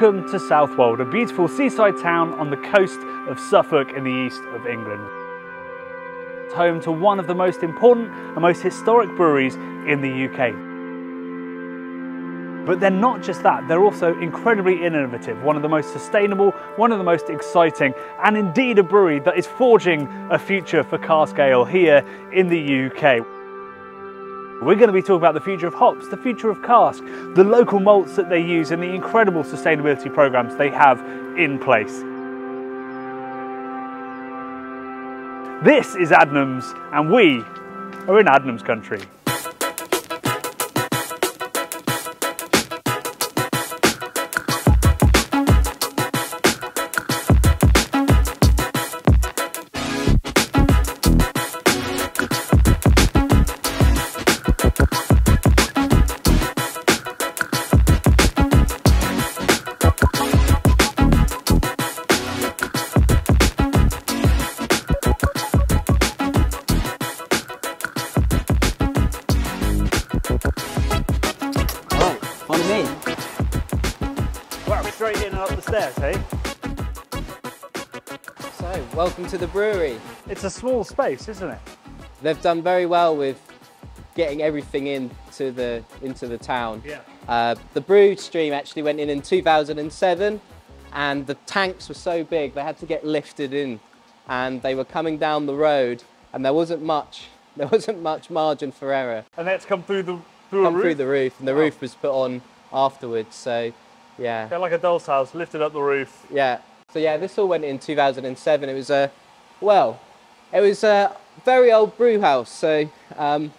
Welcome to Southwold, a beautiful seaside town on the coast of Suffolk in the east of England. It's home to one of the most important and most historic breweries in the UK. But they're not just that, they're also incredibly innovative, one of the most sustainable, one of the most exciting, and indeed a brewery that is forging a future for cask ale here in the UK. We're going to be talking about the future of hops, the future of cask, the local malts that they use, and the incredible sustainability programs they have in place. This is Adnams, and we are in Adnams country. A small space, isn't it? They've done very well with getting everything into the into the town. Yeah. Uh, the brew stream actually went in in 2007, and the tanks were so big they had to get lifted in, and they were coming down the road, and there wasn't much there wasn't much margin for error. And that's come through the through Come through the roof, and the Wow. roof was put on afterwards. So, yeah. Yeah, like a doll's house, lifted up the roof. Yeah. So yeah, this all went in 2007. It was a, well, it was a very old brew house, so um,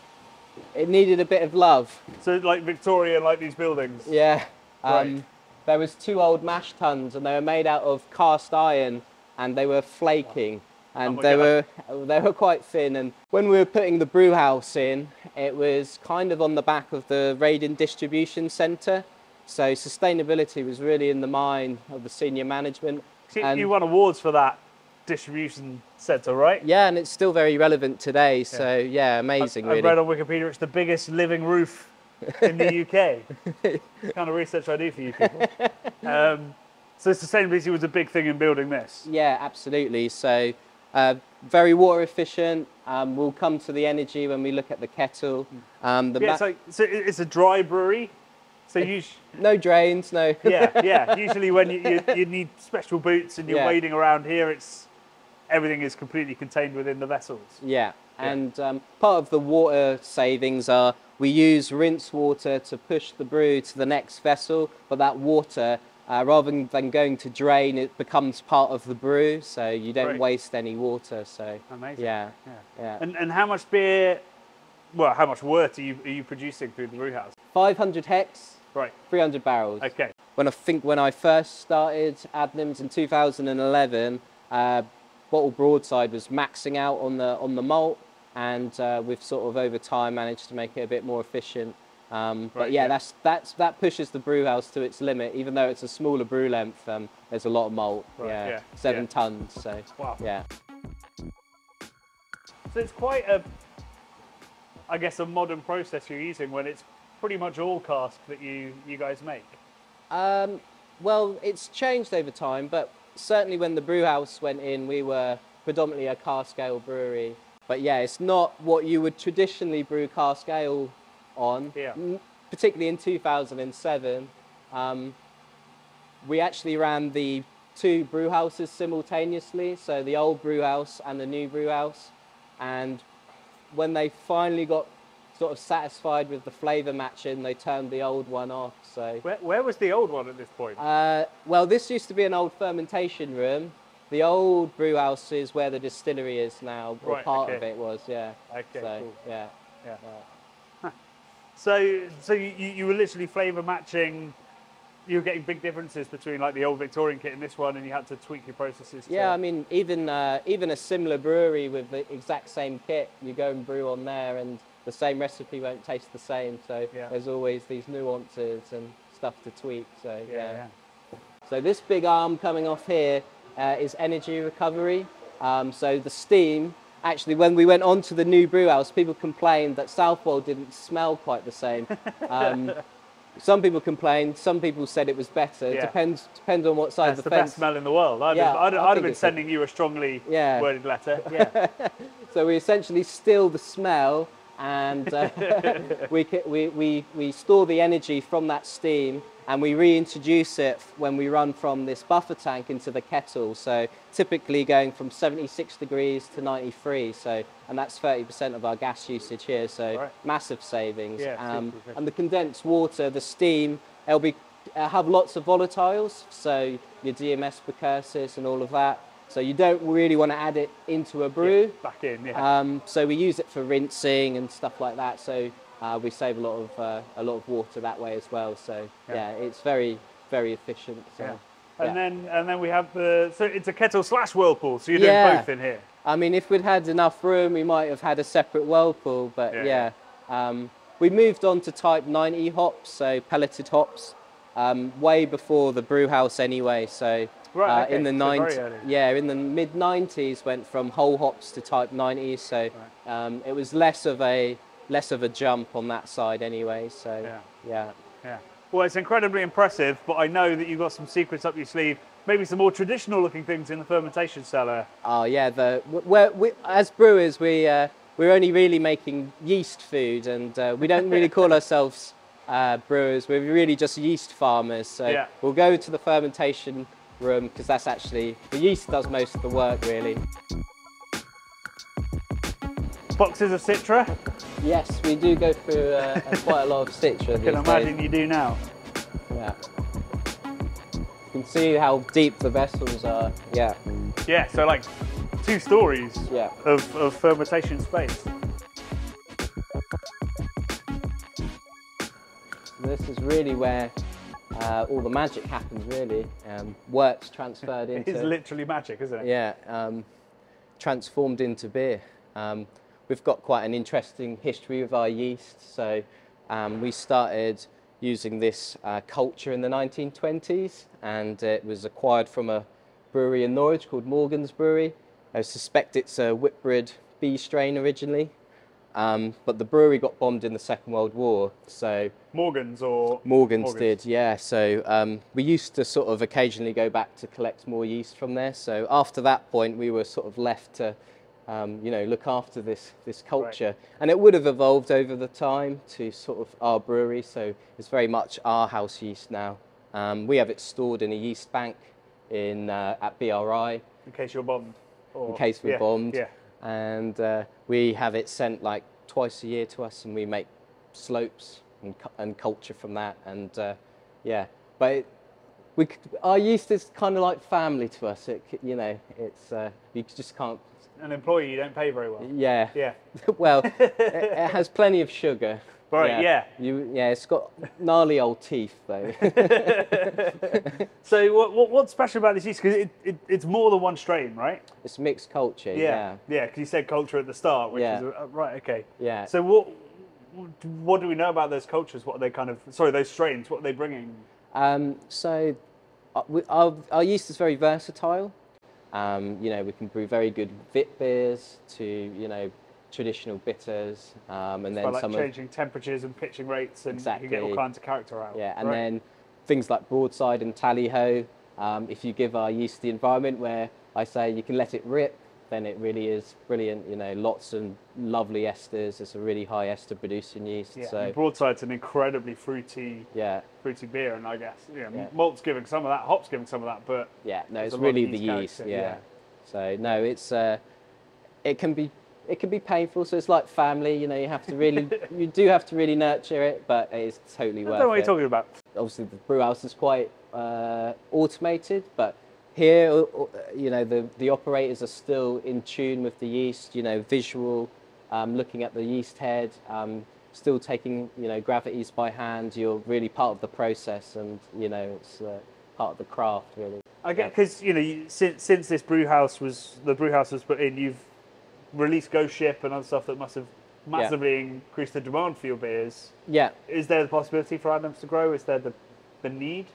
it needed a bit of love. So like Victorian, like these buildings. Yeah. Um, Right. There was two old mash tuns, and they were made out of cast iron, and they were flaking, and Oh they God. were they were quite thin. And when we were putting the brew house in, it was kind of on the back of the Reydon distribution centre. So sustainability was really in the mind of the senior management. So And- you won awards for that distribution centre, right? Yeah, and it's still very relevant today. So yeah, amazing. I really. read on Wikipedia it's the biggest living roof in the UK. Kind of research I do for you people. Um, so sustainability was a big thing in building this. Yeah, absolutely. So uh, very water efficient. Um, we'll come to the energy when we look at the kettle. Um, the Yeah, it's so it's a dry brewery. So you, sh- no drains, no. yeah, yeah. Usually when you, you, you need special boots and you're Yeah. wading around here, it's everything is completely contained within the vessels. Yeah, and um, part of the water savings are we use rinse water to push the brew to the next vessel, but that water, uh, rather than going to drain, it becomes part of the brew, so you don't Right. waste any water. So Amazing. yeah, Yeah. yeah. And and how much beer? Well, how much wort are you are you producing through the brew house? 500 hex, Right. 300 barrels. Okay. when I think when I first started Adnams in 2011, uh, Bottle Broadside was maxing out on the on the malt, and uh, we've sort of over time managed to make it a bit more efficient. Um, but yeah, yeah. that's that's that pushes the brew house to its limit. Even though it's a smaller brew length, um, there's a lot of malt. Right, yeah, yeah, seven yeah. tons. So Wow. yeah, So it's quite a, I guess, a modern process you're using when it's pretty much all cask that you you guys make. Um, well, it's changed over time, but certainly when the brew house went in, we were predominantly a cask ale brewery. But yeah, it's not what you would traditionally brew cask ale on, Yeah. particularly in 2007. Um, we actually ran the two brew houses simultaneously, so the old brew house and the new brew house. And when they finally got sort of satisfied with the flavour matching, they turned the old one off. So Where, where was the old one at this point? uh, well, this used to be an old fermentation room. The old brew house is where the distillery is now, or Right, part of it was, yeah. Okay, so, cool. yeah. Yeah. yeah. So so you, you were literally flavour matching. You were getting big differences between like the old Victorian kit and this one, and you had to tweak your processes. to- Yeah, I mean, even uh, even a similar brewery with the exact same kit, you go and brew on there, and the same recipe won't taste the same. So Yeah. there's always these nuances and stuff to tweak. So yeah, yeah. So this big arm coming off here uh, is energy recovery. Um, so the steam, actually, when we went on to the new brew house, people complained that Southwold didn't smell quite the same. Um, some people complained. Some people said it was better. Yeah. Depends depends on what side That's of the the, best smell in the world. I'd, Yeah, have, I'd, I'd have been it's a- sending you a strongly Yeah. worded letter. Yeah. So we essentially still the smell, and uh, we, we we we store the energy from that steam, and we reintroduce it when we run from this buffer tank into the kettle. So typically going from 76 degrees to 93. So and that's 30% of our gas usage here. So Right. massive savings. Yeah, um, and the condensed water, the steam, it'll be uh, have lots of volatiles. So your DMS precursors and all of that. So you don't really want to add it into a brew. Back in, yeah. Um, so we use it for rinsing and stuff like that. So uh, we save a lot of uh, a lot of water that way as well. So Yeah. yeah, it's very very efficient. So, Yeah. yeah. and then and then we have the so it's a kettle slash whirlpool. So you're doing both in here. I mean, if we'd had enough room, we might have had a separate whirlpool. But Yeah, yeah, Um, we moved on to Type 90 hops, so pelleted hops, um, way before the brew house anyway. So Right, uh, okay, in the so very 90s, yeah, in the mid 90s, went from whole hops to Type 90. So um, it was less of a less of a jump on that side anyway. So Yeah. yeah. Yeah. Well, it's incredibly impressive, but I know that you've got some secrets up your sleeve. Maybe some more traditional looking things in the fermentation cellar. Oh yeah, the we're, we as brewers we uh, we're only really making yeast food, and uh, we don't really call ourselves uh, brewers. We're really just yeast farmers. So Yeah. we'll go to the fermentation room because that's actually the yeast does most of the work really. Boxes of Citra. Yes, we do go through uh, quite a lot of Citra I can days. imagine you do now. Yeah. You can see how deep the vessels are. Yeah, Yeah, so like two stories yeah. of, of fermentation space. This is really where uh, all the magic happens. Really, um, works transferred into. It's literally magic, isn't it? Yeah, um, transformed into beer. Um, we've got quite an interesting history with our yeast. So um, we started using this uh, culture in the 1920s, and it was acquired from a brewery in Norwich called Morgan's Brewery. I suspect it's a Whitbread B strain originally, um, but the brewery got bombed in the Second World War, so Morgan's or Morgan's, Morgan's. did, yeah. So um, we used to sort of occasionally go back to collect more yeast from there. So after that point, we were sort of left to, um, you know, look after this this culture, and it would have evolved over the time to sort of our brewery. So it's very much our house yeast now. Um, we have it stored in a yeast bank in uh, at BRI in case you're bombed. Or, in case we're yeah, bombed. Yeah. And uh, we have it sent like twice a year to us, and we make slopes and, and culture from that. And uh, yeah, but it, we our yeast is kind of like family to us. It you know, it's uh, you just can't. An employee you don't pay very well. Yeah. Yeah. well, it, it has plenty of sugar. Right, yeah. You, yeah, it's got gnarly old teeth though. So what, what what's special about this yeast? Because it, it, it's more than one strain, right? it's mixed culture. Yeah. Yeah. Yeah, because you said culture at the start, which Yeah. is uh, right. Okay. Yeah. So what what do we know about those cultures? What are they kind of sorry those strains? What are they bringing? Um, so uh, our, our yeast is very versatile. Um, you know, we can brew very good vit beers to you know traditional bitters, um, and then like some of changing temperatures and pitching rates, and you get all kinds of character out. yeah, and right? then things like broadside and tally ho. Um, if you give our yeast the environment where I say you can let it rip, then it really is brilliant. You know, lots and lovely esters. It's a really high ester producing yeast. yeah, so broadside's an incredibly fruity yeah, fruity beer, and I guess yeah, Yeah. malt's giving some of that, hops giving some of that, but Yeah, no, it's of really the yeast yeast. Yeah. yeah. So no, it's uh, it can be it can be painful. So it's like family. You know, you have to really you do have to really nurture it, but it is totally I worth don't know what it. you're talking about. Obviously, the brew house is quite uh, automated, but here, uh, you know, the the operators are still in tune with the yeast. You know, visual, um, looking at the yeast head. Um, Still taking, you know, gravities by hand. You're really part of the process, and you know, it's uh, part of the craft, really. I get because you know you, since since this brew house was the brew house was put in, you've released Ghost Ship and other stuff that must have massively increased the demand for your beers. Yeah, Is there the possibility for Adnams to grow? Is there the the need?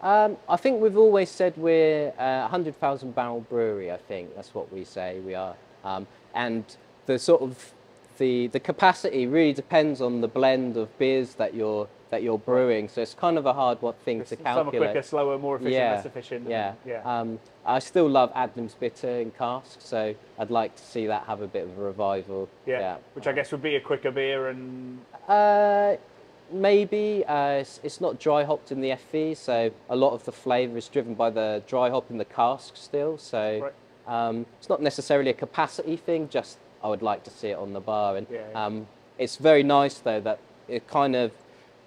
Um, I think we've always said we're a 100,000 barrel brewery, I think. That's what we say we are. Um, and the sort of the, the capacity really depends on the blend of beers that you're that you're brewing. So it's kind of a hard one thing to Some are calculate. quicker, slower, more efficient, yeah, less efficient. Yeah, yeah. Um, I still love Adnams bitter in cask, so I'd like to see that have a bit of a revival. yeah. yeah. Which I guess would be a quicker beer and Uh, maybe uh, it's, it's not dry hopped in the FV, so a lot of the flavour is driven by the dry hop in the cask still. So Right. um, it's not necessarily a capacity thing. Just I would like to see it on the bar, and yeah. Um, it's very nice though that it kind of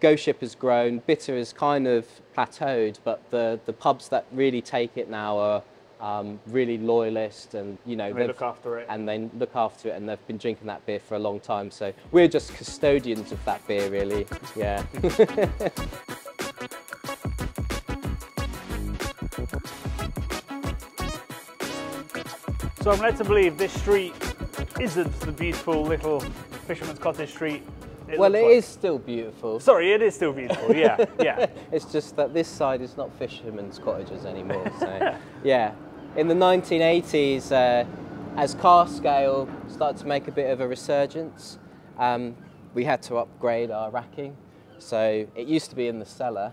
Ghost Ship has grown, bitter has kind of plateaued, but the the pubs that really take it now are. Um, really loyalist and you know they they've- look after it. and they look after it and they've been drinking that beer for a long time so we're just custodians of that beer really yeah So I'm led to believe this street isn't the beautiful little fisherman's cottage street. It well it like. is still beautiful Sorry, it is still beautiful. Yeah, yeah. it's just that this side is not fishermen's cottages anymore so yeah in the 1980s uh, as cask ale started to make a bit of a resurgence um, we had to upgrade our racking so it used to be in the cellar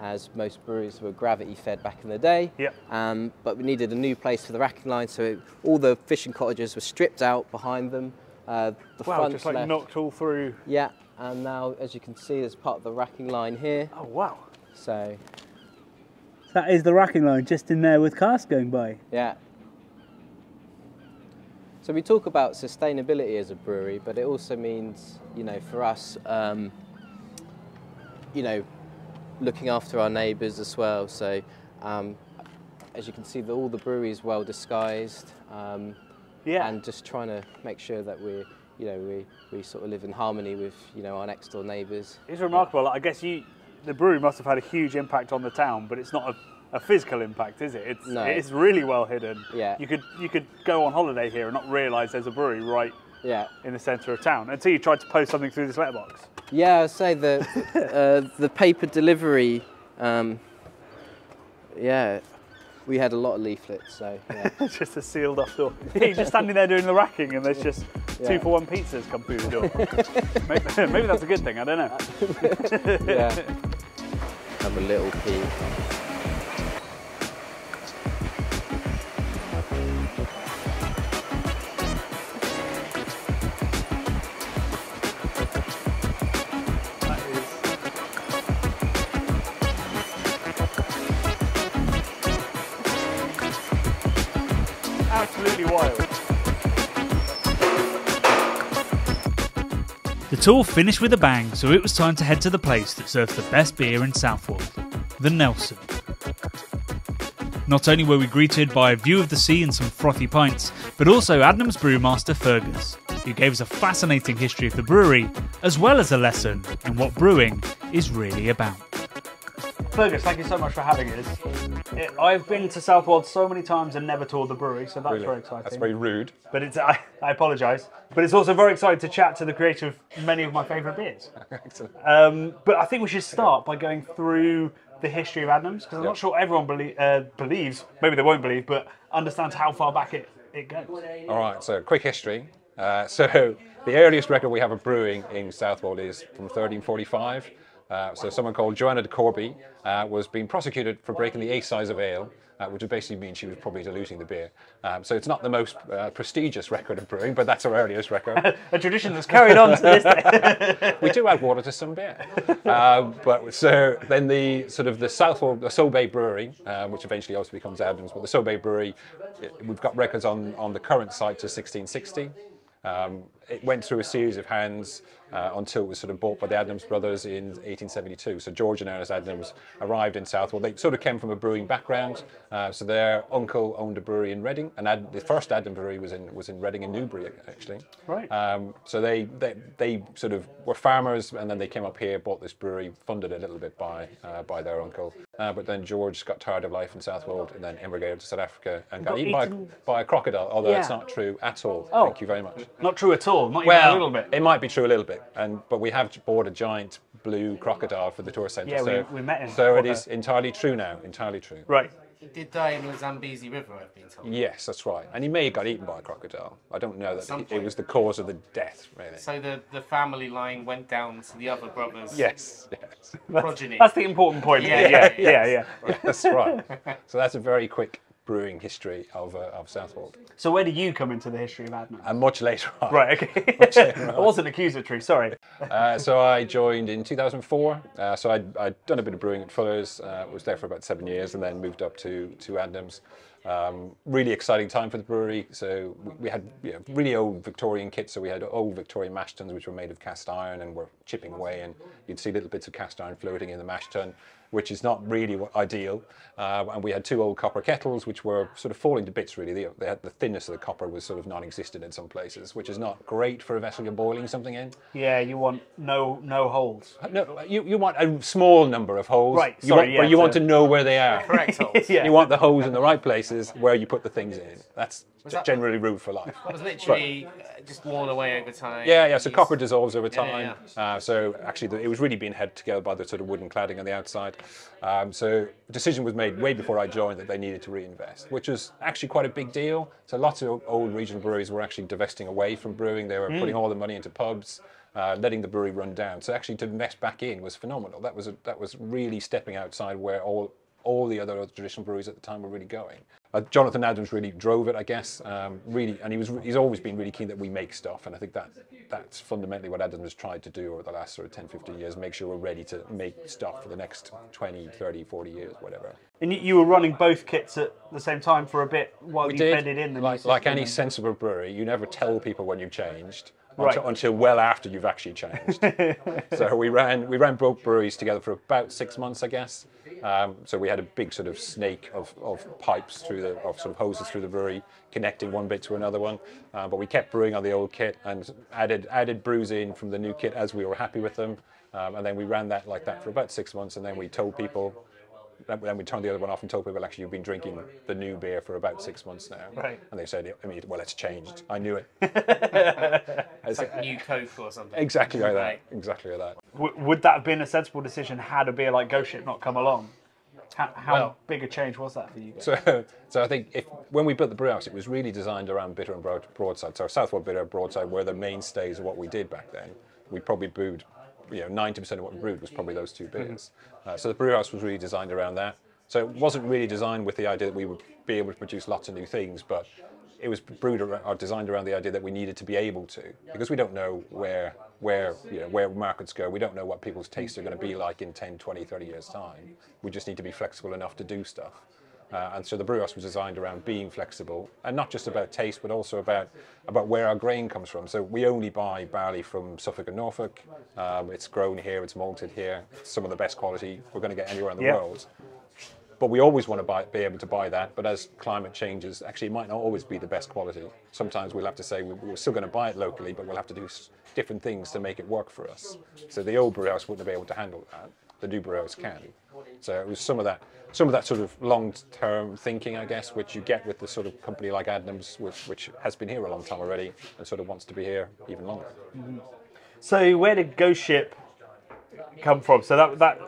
as most breweries were gravity fed back in the day Yep. um, but we needed a new place for the racking line so all the fishing cottages were stripped out behind them uh, the Wow, front's just like left. knocked all through. yeah and now as you can see there's part of the racking line here Oh wow. so That is the racking line just in there with cars going by. Yeah. So we talk about sustainability as a brewery, but it also means, you know, for us, um, you know, looking after our neighbours as well. So, um, as you can see, the, all the breweries well disguised, um, Yeah. and just trying to make sure that we, you know, we, we sort of live in harmony with, you know, our next door neighbours. It's remarkable. I guess you, the brewery must have had a huge impact on the town, but it's not a, a physical impact, is it? It's No. it's really well hidden. Yeah. You could you could go on holiday here and not realise there's a brewery right Yeah. in the centre of town until you tried to post something through this letterbox. Yeah, I'd say the uh, the paper delivery. Um, yeah, we had a lot of leaflets, so yeah. Just a sealed off door. Yeah, you're just standing there doing the racking and there's just two for one pizzas come through the door. maybe, maybe that's a good thing. I don't know. yeah. Have a little pee. The tour finished with a bang, so it was time to head to the place that serves the best beer in Southwold, the Nelson. Not only were we greeted by a view of the sea and some frothy pints, but also Adnams brewmaster Fergus, who gave us a fascinating history of the brewery, as well as a lesson in what brewing is really about. Fergus, thank you so much for having us. It, I've been to Southwold so many times and never toured the brewery, so that's Really. very exciting. That's very rude. But it's I, I apologise. But it's also very exciting to chat to the creator of many of my favourite beers. Excellent. Um, but I think we should start by going through the history of Adnams because I'm not sure everyone belie- uh, believes, maybe they won't believe, but understands how far back it, it goes. All right, so quick history. Uh, so the earliest record we have of brewing in Southwold is from 1345. Uh, so someone called Joanna de Corby uh, was being prosecuted for breaking the Assize of Ale, uh, which would basically mean she was probably diluting the beer. Um, so it's not the most uh, prestigious record of brewing, but that's our earliest record. A tradition that's carried on to this day. we do add water to some beer. Um, but so then the sort of the Southwold, the Solbay Brewery, uh, which eventually also becomes Adnams, but the Solbay Brewery, it- we've got records on, on the current site to 1660. Um, it went through a series of hands uh, until it was sort of bought by the Adnams brothers in 1872. So George and Ernest Adnams arrived in Southwold. They sort of came from a brewing background. Uh, so their uncle owned a brewery in Reading, and Ad, the first Adnams brewery was in was in Reading and Newbury actually. Right. Um, so they, they they sort of were farmers, and then they came up here, bought this brewery, funded a little bit by uh, by their uncle. Uh, but then George got tired of life in Southwold, and then emigrated to South Africa and got, Got eaten by, eaten- by a crocodile. Although it's not true at all. Oh. Thank you very much. not true at all, not even Well, a little bit. it might be true a little bit, and but we have bought a giant blue crocodile for the tour centre. Yeah, we- so, we met him. So it What is entirely true now. Entirely true. Right. He did die in the Zambezi River, I've been told. Yes, that's right. And he may have got eaten by a crocodile. I don't know that it, it was the cause of the death, really. So the, the family line went down to the other brothers' yes, yes. progeny. That's the important point. Yeah, Yeah, yeah, yeah, yeah. yeah. Yeah, that's right. So that's a very quick brewing history of, uh, of Southwold. So where do you come into the history of Adnam? And much later on. Right, okay. I wasn't accusatory, sorry. Uh, so I joined in 2004. Uh, so I'd, I'd done a bit of brewing at Fuller's, uh, was there for about seven years, and then moved up to, to Adnams. Um, really exciting time for the brewery. So we, we had you know, really old Victorian kits. So we had old Victorian mash tuns, which were made of cast iron and were chipping away, and you'd see little bits of cast iron floating in the mash tun, which is not really ideal. Uh, and we had two old copper kettles, which were sort of falling to bits. Really, they had the thinness of the copper was sort of non-existent in some places, which is not great for a vessel you're boiling something in. Yeah, you want no no holes. No, you, you want a small number of holes. Right, You sorry, want, yeah, but you want to- to know where they are. Correct holes. Yeah. You want the holes in the right places where you put the things in. That's that- generally ruled for life. It was literally uh, just worn away over time. Yeah, yeah. So copper dissolves over Yeah, time. Uh, so actually, the, it was really being held together by the sort of wooden cladding on the outside. Um, so decision was made way before I joined that they needed to reinvest, which was actually quite a big deal. So lots of old regional breweries were actually divesting away from brewing. They were putting all the money into pubs. Uh, letting the brewery run down. So actually, to invest back in was phenomenal. That was a, that was really stepping outside where all all the other traditional breweries at the time were really going. Uh, Jonathan Adnams really drove it, I guess. Um, really, and he was he's always been really keen that we make stuff, and I think that that's fundamentally what Adnams has tried to do over the last sort of 10, 15 years, make sure we're ready to make stuff for the next 20, 30, 40 years, whatever. And you- were running both kits at the same time for a bit while We you did. bedded in like, like any sensible brewery, you never tell people when you've changed Right. until, until well after you've actually changed. so we ran we ran both breweries together for about six months, I guess. Um, so we had a big sort of snake of, of pipes through the of sort of hoses through the brewery, connecting one bit to another one. Uh, but we kept brewing on the old kit and added added brews in from the new kit as we were happy with them. Um, and then we ran that like that for about six months, and then we told people then then we turned the other one off and told people, actually, you've been drinking oh, the new oh. beer for about six months now. Right. And they said, I mean, well, it's changed. I knew it. It's like new Coke or something. exactly like that. Right. Exactly like that. W- would that have been a sensible decision had a beer like Ghost Ship not come along? How, how Well- big a change was that for you guys? So, so I think if when we built the brew house, it was really designed around bitter and broad, broadside. So Southwold bitter and broadside were the mainstays of what we did back then. We probably brewed, you know, 90% of what we brewed was probably those two beers. Uh, so the brew house was really designed around that. So it wasn't really designed with the idea that we would be able to produce lots of new things, but it was brewed or designed around the idea that we needed to be able to, because we don't know where where you know where markets go. We don't know what people's tastes are going to be like in 10, 20, 30 years time. We just need to be flexible enough to do stuff. Uh, and so the brew house was designed around being flexible, and not just about taste, but also about about where our grain comes from. So we only buy barley from Suffolk and Norfolk. Um, it's grown here, it's malted here. It's some of the best quality we're going to get anywhere in the Yeah. world. But we always want to buy, be able to buy that. But as climate changes, actually, it might not always be the best quality. Sometimes we'll have to say we- we're still going to buy it locally, but we'll have to do different things to make it work for us. So the old brew house wouldn't be able to handle that. The brew can. So it was some of that, some of that sort of long-term thinking, I guess, which you get with the sort of company like Adnams, which, which has been here a long time already and sort of wants to be here even longer. So where did Ghost Ship come from? So that that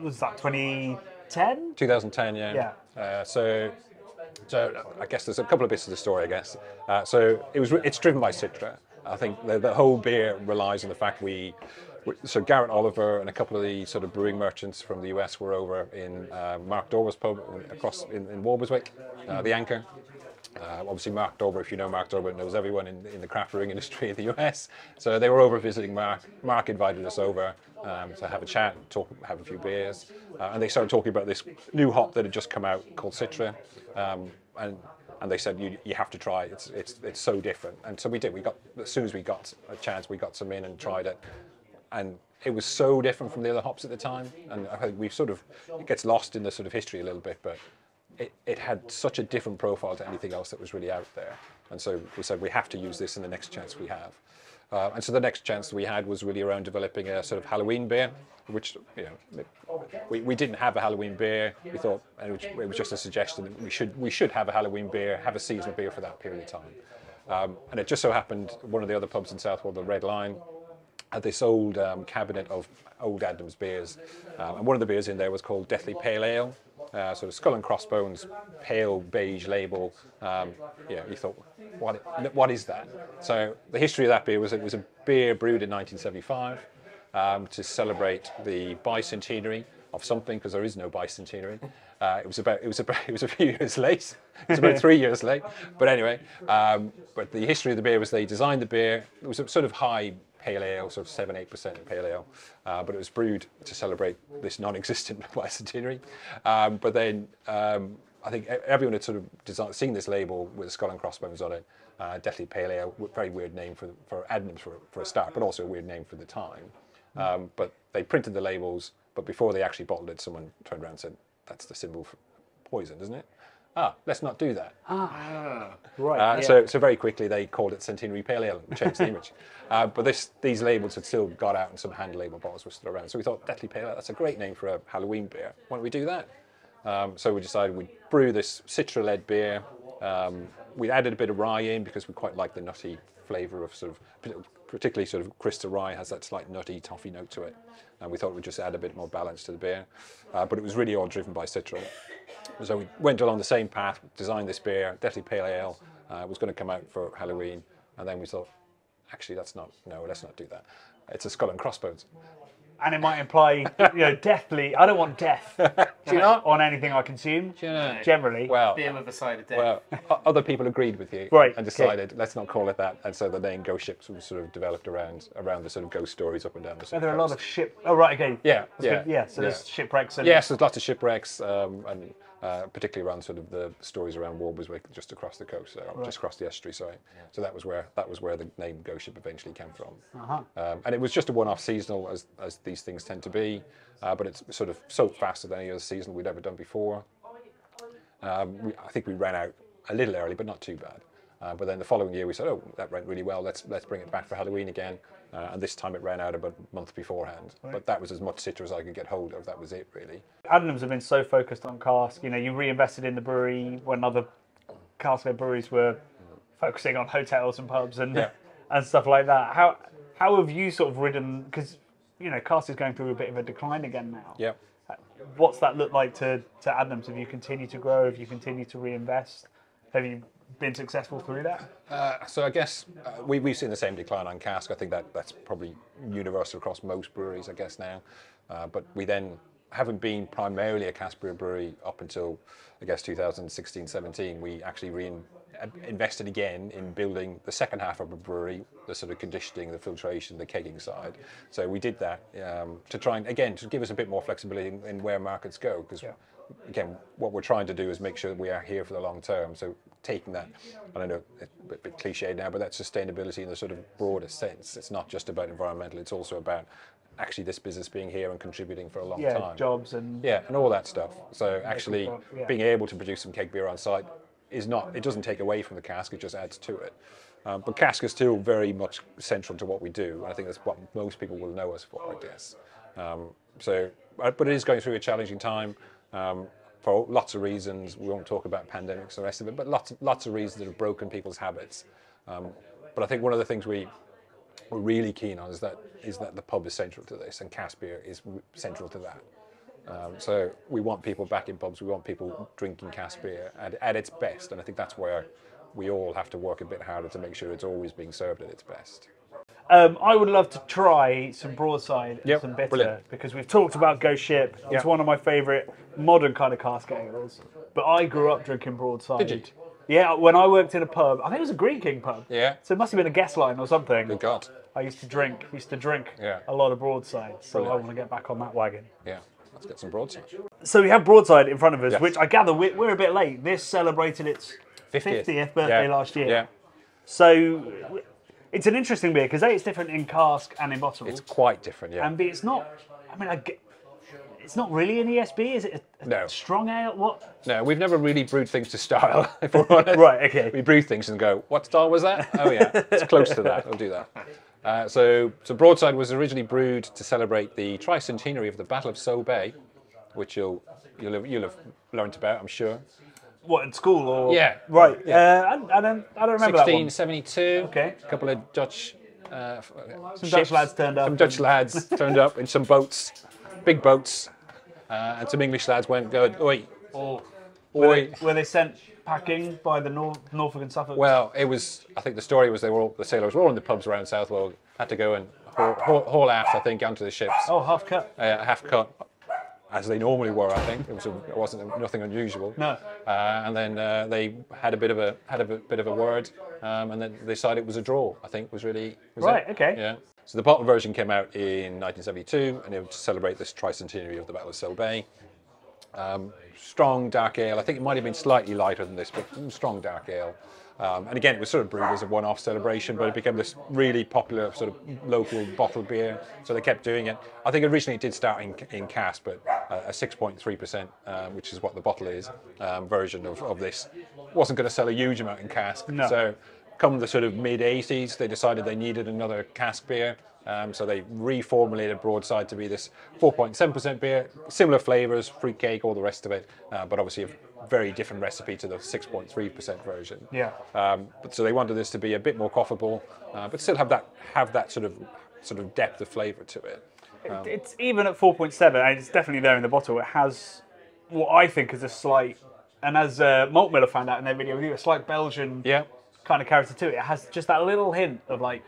was that 2010. 2010, yeah. Yeah. Uh, so, so I guess there's a couple of bits of the story. I guess. Uh, so it was. It's driven by Citra. I think the, the whole beer relies on the fact we. So Garrett Oliver and a couple of the sort of brewing merchants from the US were over in uh, Mark Dorber's pub across in, in Walberswick, uh, the Anchor. Uh, obviously, Mark Dorber, if you know Mark Dorber, knows everyone in, in the craft brewing industry in the US. So they were over visiting Mark. Mark invited us over um, to have a chat, talk, have a few beers, uh, and they started talking about this new hop that had just come out called Citra, um, and and they said you, you have to try it. It's, it's it's so different, and so we did. We got as soon as we got a chance, we got some in and tried it, and it was so different from the other hops at the time, and I think we've sort of it gets lost in the sort of history a little bit, but it, it had such a different profile to anything else that was really out there. And so we said we have to use this in the next chance we have. Uh, and so the next chance we had was really around developing a sort of Halloween beer, which you know we, we didn't have a Halloween beer. We thought and it was, it was just a suggestion that we should we should have a Halloween beer, have a seasonal beer for that period of time. Um, and it just so happened one of the other pubs in Southwold, the Red Lion, had this old um, cabinet of old Adnams beers, um, and one of the beers in there was called Deathly Pale Ale. Uh, sort of skull and crossbones, pale beige label. Um, yeah, you thought, what, what is that? So the history of that beer was it was a beer brewed in 1975 um, to celebrate the bicentenary of something because there is no bicentenary. Uh, it was about it was about it was a few years late. It was about three years late. But anyway, um, but the history of the beer was they designed the beer. It was a sort of high pale ale, sort of seven eight percent pale ale, uh, but it was brewed to celebrate this non-existent bicentenary. Um, but then um, I think everyone had sort of designed, seen this label with a skull and crossbones on it. Uh, Deathly Pale Ale, very weird name for for Adnams for, for a start, but also a weird name for the time. Um, but they printed the labels, but before they actually bottled it, someone turned around and said, "That's the symbol for poison, isn't it?" Ah, let's not do that. Ah, right. Uh, yeah. so, so very quickly they called it Centenary Pale Ale and changed the image. Uh, but this, these labels had still got out and some hand label bottles were still around. So we thought Deathly Pale Ale, that's a great name for a Halloween beer. Why don't we do that? Um, so we decided we'd brew this citra-led beer. Um, we added a bit of rye in because we quite like the nutty flavour of sort of, particularly sort of crystal rye has that slight nutty toffee note to it. And we thought we'd just add a bit more balance to the beer. Uh, but it was really all driven by citra. So we went along the same path, designed this beer, Deathly Pale Ale, uh, was going to come out for Halloween, and then we thought, actually, that's not, no, let's not do that. It's a skull and crossbones. And it might imply, you know, deathly. I don't want death Do you not? on anything I consume. you know? Generally. Well, Beer with a side of death. well, o- other people agreed with you Right, and okay. decided let's not call it that, and so the name Ghost Ships was sort of developed around around the sort of ghost stories up and down the. Are sort there are a lot coast. of ship? Oh right, okay. Yeah, That's yeah, good. yeah. So there's yeah. shipwrecks and Yes, there's lots of shipwrecks, um, and uh, particularly around sort of the stories around Walberswick, just across the coast, uh, just across the estuary. Sorry. So that was where that was where the name Ghost Ship eventually came from. Uh-huh. Um, and it was just a one-off seasonal, as as these things tend to be, uh, but it's sort of soaked faster than any other seasonal we'd ever done before. Um, we, I think we ran out a little early, but not too bad. Uh, but then the following year we said, oh, that went really well. Let's let's bring it back for Halloween again. Uh, and this time it ran out about a month beforehand. But that was as much citra as I could get hold of. That was it, really. Adnams have been so focused on cask. You know, you reinvested in the brewery when other cask-led breweries were focusing on hotels and pubs and Yeah. and stuff like that. How how have you sort of ridden? Because you know, cask is going through a bit of a decline again now. Yeah. What's that look like to to Adnams? Have you continued to grow? Have you continued to reinvest? Have you been successful through that? Uh, so I guess uh, we, we've seen the same decline on cask. I think that that's probably universal across most breweries, I guess now. Uh, but we then haven't been primarily a cask brewery up until I guess 2016, 17. We actually rein, uh, invested again in building the second half of a brewery, the sort of conditioning, the filtration, the kegging side. So we did that um, to try and again to give us a bit more flexibility in, in where markets go because again, what we're trying to do is make sure that we are here for the long term. So taking that, I don't know, a bit, bit cliche now, but that sustainability in the sort of broader sense. It's not just about environmental; it's also about actually this business being here and contributing for a long Yeah, time. jobs and Yeah, and all that stuff. So actually, yeah. being able to produce some keg beer on site is not. It doesn't take away from the cask; it just adds to it. Um, but cask is still very much central to what we do. I think that's what most people will know us for, I guess. Um, so, uh, but it is going through a challenging time um, for lots of reasons. We won't talk about pandemics or the rest of it, but lots, lots of reasons that have broken people's habits. Um, but I think one of the things we we're really keen on is that is that the pub is central to this, and beer is central to that. Um, so we want people back in pubs. We want people drinking beer at, at its best, and I think that's where we all have to work a bit harder to make sure it's always being served at its best. Um, I would love to try some broadside and Yep, some bitter brilliant. because we've talked about Ghost Ship. It's one of my favourite modern kind of cask ales. But I grew up drinking broadside. Did you? Yeah, when I worked in a pub, I think it was a Greene King pub. Yeah. So it must have been a guest line or something. Good God. I used to drink, used to drink Yeah. a lot of broadside. So I want to get back on that wagon. Yeah. Let's get some broadside. So we have broadside in front of us, Yes. which I gather we're, we're a bit late. This celebrated its 50th, birthday last year. Yeah. So it's an interesting beer because A, it's different in cask and in bottle. It's quite different. Yeah. and B, it's not. I mean, I get, it's not really an ESB. Is it a, a No. strong ale? What? No, we've never really brewed things to style. If we're honest. Right. Okay. We brew things and go, what style was that? Oh yeah, it's close to that. We'll do that. Uh, so, so Broadside was originally brewed to celebrate the tricentenary of the Battle of Solbay, which you'll you'll have, you'll have learnt about, I'm sure. What in school or? Yeah. Right. Uh, I, I don't. I don't remember that one. 1672. Okay. A couple of Dutch Uh, Some Dutch lads turned up Some Dutch lads turned up in some boats, big boats, uh, and some English lads went, going, oi, Or were oi. they, were they sent packing by the Nor- Norfolk and Suffolk? Well, it was. I think the story was they were all, the sailors were all in the pubs around Southwold. Had to go and haul, haul, haul aft, I think, onto the ships. oh, half cut. Uh, half cut, as they normally were. I think it was. A, it wasn't nothing unusual. No. Uh, and then uh, they had a bit of a had a bit of a word, um, and then they decided it was a draw. I think was really was Right, it. okay. Yeah. So the bottle version came out in 1972, and it was to celebrate this tricentenary of the Battle of Solbay. Um, strong dark ale. I think it might have been slightly lighter than this, but strong dark ale. Um, and again, it was sort of brewed as a one-off celebration, but it became this really popular sort of local bottled beer. So they kept doing it. I think originally it did start in, in cask, but uh, a 6.3%, um, which is what the bottle is, um, version of, of this, wasn't going to sell a huge amount in cask. No. So come the sort of mid 80s, they decided they needed another cask beer. Um, so they reformulated Broadside to be this 4.7% beer, similar flavors, fruitcake, all the rest of it, uh, but obviously a very different recipe to the 6.3% version. Yeah. Um, but so they wanted this to be a bit more quaffable, uh, but still have that have that sort of sort of depth of flavour to it. It- It's even at 4.7, and it's definitely there in the bottle. It has what I think is a slight, and as uh, Malt Miller found out in their video with you, a slight Belgian Yeah, kind of character to it. It has just that little hint of like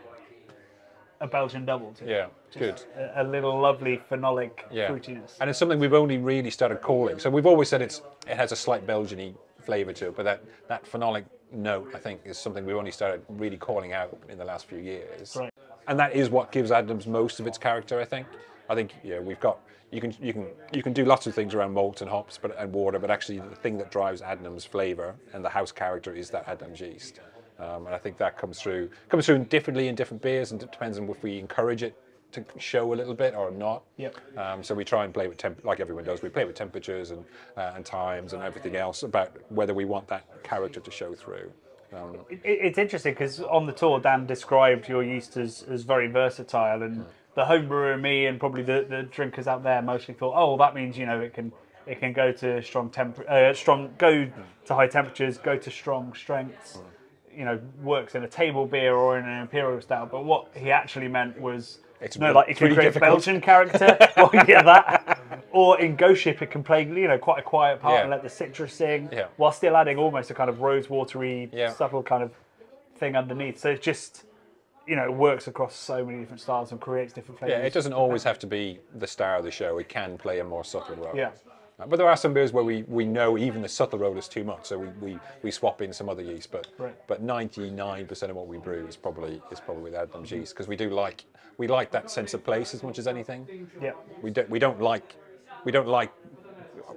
a Belgian double to yeah, good. A, a little lovely phenolic Yeah, fruitiness. and it's something we've only really started calling. So we've always said it's it has a slight Belgian-y flavour to it, but that that phenolic note I think is something we've only started really calling out in the last few years. Right. And that is what gives Adnams most of its character, I think. I think yeah, we've got you can you can you can do lots of things around malt and hops, but and water, but actually the thing that drives Adnams' flavour and the house character is that Adnams yeast. Um, and I think that comes through comes through differently in different beers, and it depends on if we encourage it to show a little bit or not. Yep. Um, so we try and play with temp, like everyone does. We play with temperatures and uh, and times and everything else about whether we want that character to show through. Um, It, it's interesting because on the tour, Dan described your yeast as, as very versatile, and the home brewer, me, and probably the, the drinkers out there mostly thought, oh, well, that means you know it can it can go to strong temp, uh, strong go to high temperatures, go to strong strengths. You know, works in a table beer or in an imperial stout. But what he actually meant was. It's no, like it can really create a difficult. Belgian character, or yeah, that, or in Ghost Ship it can play, you know, quite a quiet part Yeah. and let the citrus sing, Yeah. while still adding almost a kind of rose watery, Yeah. subtle kind of thing underneath. So it's just, you know, it works across so many different styles and creates different flavors. yeah, it doesn't always have to be the star of the show. It can play a more subtle role. Yeah. But there are some beers where we, we know even the subtle role is too much, so we, we, we swap in some other yeast. But Right. but 99% of what we brew is probably is probably with Adnams yeast because we do like we like that sense of place as much as anything. Yeah. We don't we don't like we don't like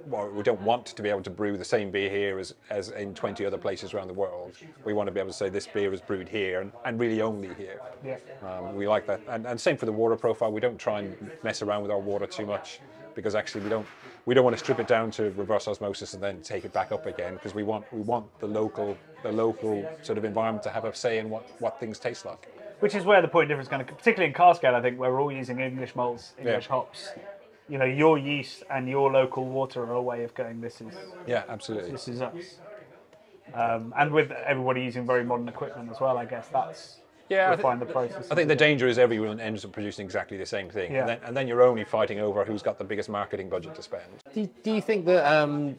well, we don't want to be able to brew the same beer here as, as in 20 other places around the world. We want to be able to say this beer is brewed here and, and really only here. Yeah. Um, we like that, and, and same for the water profile. We don't try and mess around with our water too much because actually we don't we don't want to strip it down to reverse osmosis and then take it back up again because we want we want the local the local sort of environment to have a say in what, what things taste like. Which is where the point difference kind of, particularly in cask ale, I think, where we're all using English malts, English Yeah. hops. You know, your yeast and your local water are a way of going. This is Yeah, absolutely. this is us. Um, and with everybody using very modern equipment as well, I guess that's Yeah, I thi- the process. I think the danger is everyone ends up producing exactly the same thing, Yeah. and, then, and then you're only fighting over who's got the biggest marketing budget to spend. Do, do you think that um,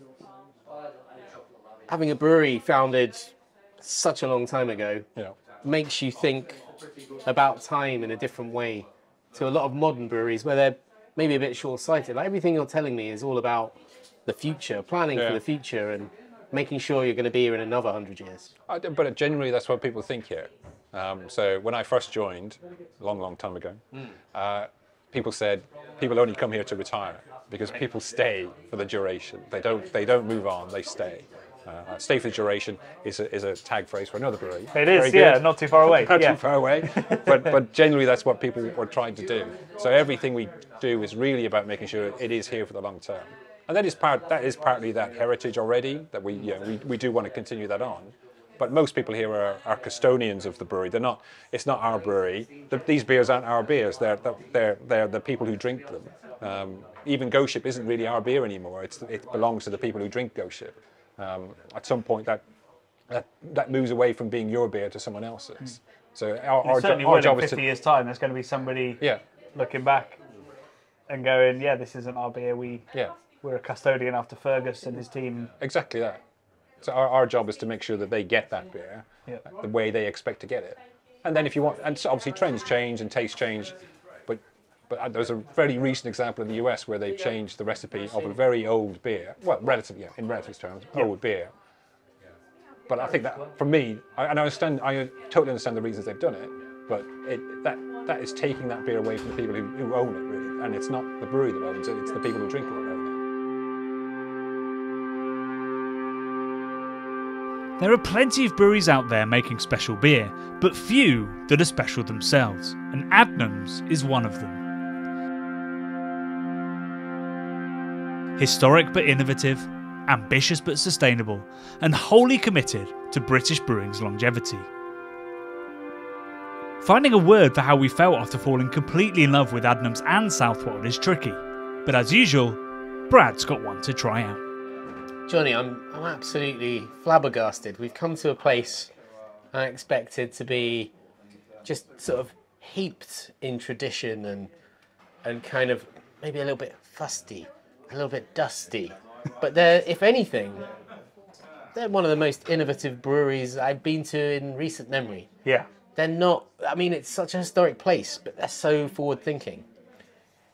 having a brewery founded such a long time ago You know, makes you think about time in a different way to a lot of modern breweries where they're maybe a bit short-sighted? Like everything you're telling me is all about the future, planning Yeah. for the future, and making sure you're going to be here in another hundred years. I d but generally that's what people think here. Um, so when I first joined, a long, long time ago, uh, people said people only come here to retire because people stay for the duration. They don't, they don't move on. They stay. Uh, stay for the duration is a, is a tag phrase for another brewery. it is, yeah, not too far away. not yeah. too far away. But but generally that's what people are trying to do. So everything we do is really about making sure it is here for the long term. And that is part that is partly that heritage already that we you know, we, we do want to continue that on. But most people here are, are custodians of the brewery. They're not. It's not our brewery. The, these beers aren't our beers. They're they're they're the people who drink them. Um, even Ghost Ship isn't really our beer anymore. It's, it belongs to the people who drink Ghost Ship. Um, at some point, that that that moves away from being your beer to someone else's. So our, our, certainly jo- our will in job is 50 to years' time. There's going to be somebody yeah, looking back and going, yeah, this isn't our beer. We, yeah, we're a custodian after Fergus and his team. exactly that. So our, our job is to make sure that they get that beer Yeah. the way they expect to get it. And then if you want, and so obviously trends change and tastes change, but but uh, there's a very recent example in the US where they've changed the recipe of a very old beer, well, relatively, yeah, in relative terms, old beer. But I think that for me, I, and I understand, I totally understand the reasons they've done it, but it, that that is taking that beer away from the people who, who own it, really, and it's not the brewery that owns it; it's the people who drink it There are plenty of breweries out there making special beer, but few that are special themselves, and Adnams is one of them. Historic but innovative, ambitious but sustainable, and wholly committed to British brewing's longevity. Finding a word for how we felt after falling completely in love with Adnams and Southwold is tricky, but as usual, Brad's got one to try out. Johnny, I'm, I'm absolutely flabbergasted. We've come to a place I expected to be just sort of heaped in tradition and and kind of maybe a little bit fusty, a little bit dusty. But they're, if anything, they're one of the most innovative breweries I've been to in recent memory. Yeah. They're not, I mean, it's such a historic place, but they're so forward thinking.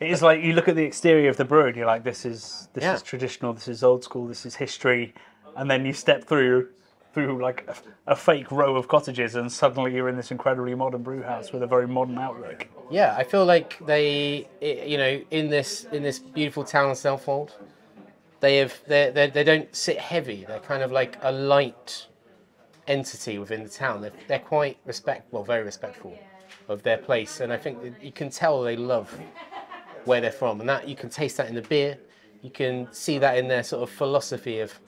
It is like you look at the exterior of the brewery and you're like, this is this Yeah. is traditional, this is old school, this is history, and then you step through through like a, a fake row of cottages and suddenly you're in this incredibly modern brew house with a very modern outlook. Yeah, I feel like they, you know, in this in this beautiful town of Southwold, they have they they they don't sit heavy. They're kind of like a light entity within the town. They're they're quite respect well, very respectful of their place, and I think you can tell they love where they're from, and that you can taste that in the beer. You can see that in their sort of philosophy of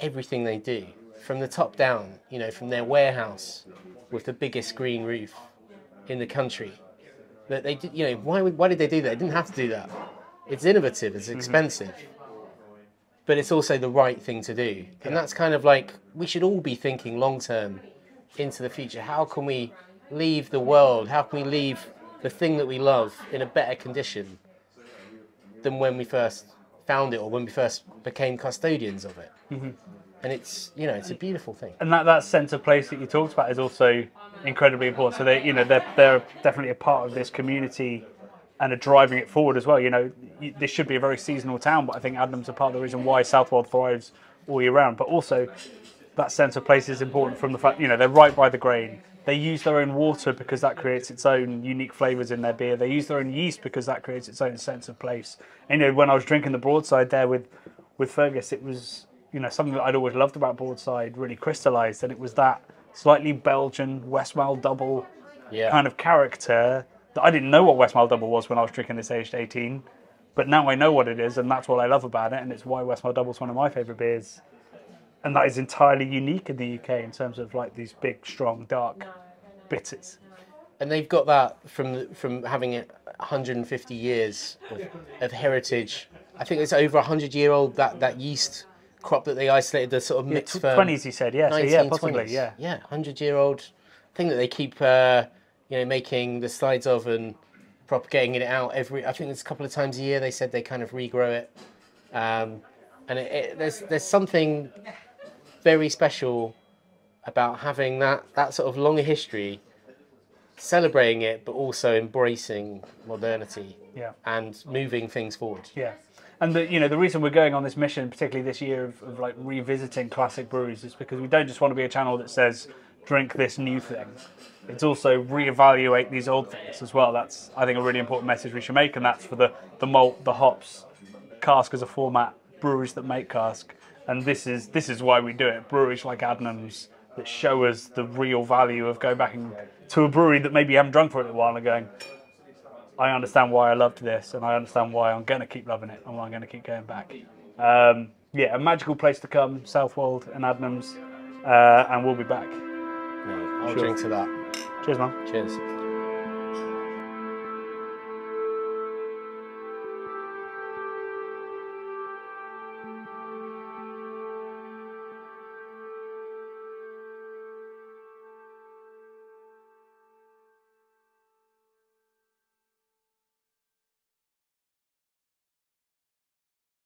everything they do, from the top down. You know, from their warehouse with the biggest green roof in the country that they did, you know, why, why did they do that? They didn't have to do that. It's innovative, it's mm-hmm. expensive, but it's also the right thing to do. And that's kind of like, we should all be thinking long term into the future. How can we leave the world? How can we leave the thing that we love in a better condition than when we first found it or when we first became custodians of it? Mm-hmm. And it's, you know, it's a beautiful thing. And that, that sense of place that you talked about is also incredibly important. So they, you know, they're they're definitely a part of this community and are driving it forward as well. You know, this should be a very seasonal town, but I think Adnams are part of the reason why Southwold thrives all year round. But also, that sense of place is important from the fact, you know, they're right by the grain. They use their own water because that creates its own unique flavours in their beer. They use their own yeast because that creates its own sense of place. And, you know, when I was drinking the broadside there with, with Fergus, it was, you know, something that I'd always loved about broadside really crystallised, and it was that slightly Belgian Westmalle double Yeah. kind of character that I didn't know what Westmalle Double was when I was drinking this aged 18, but now I know what it is, and that's what I love about it, and it's why Westmalle Double is one of my favourite beers. And that is entirely unique in the UK in terms of like these big, strong, dark bitters. and they've got that from from having it 150 years of, of heritage. I think it's over 100 year old that that yeast crop that they isolated, the sort of mixed Tw- ferm. 20s, he said, yeah, so yeah, possibly, 1920s. yeah. yeah, 100 year old thing that they keep, uh, you know, making the slides of and propagating it out every. I think it's a couple of times a year. They said they kind of regrow it, um, and it, it, there's there's something very special about having that that sort of longer history, celebrating it, but also embracing modernity Yeah. and moving things forward. Yeah. And the you know the reason we're going on this mission, particularly this year of, of like revisiting classic breweries, is because we don't just want to be a channel that says drink this new thing. It's also reevaluate these old things as well. That's I think a really important message we should make, and that's for the the malt, the hops, cask as a format, breweries that make cask, and this is this is why we do it. Breweries like Adnams that show us the real value of going back and, to a brewery that maybe you haven't drunk for a little while and going, I understand why I loved this, and I understand why I'm going to keep loving it, and why I'm going to keep going back. Um, yeah, a magical place to come, Southwold and Adnams, uh, and we'll be back. No, I'll Sure. drink to that. Cheers, man. Cheers.